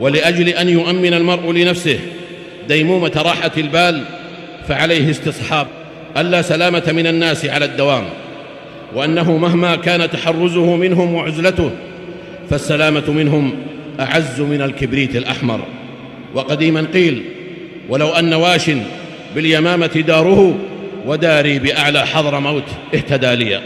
ولأجل أن يؤمن المرء لنفسه ديمومة راحة البال فعليه استصحاب. ألا سلامة من الناس على الدوام. وأنه مهما كان تحرزه منهم وعزلته فالسلامة منهم أعز من الكبريت الأحمر. وقديما قيل ولو أن واش باليمامة داره وداري بأعلى حضر موت اهتدى لي.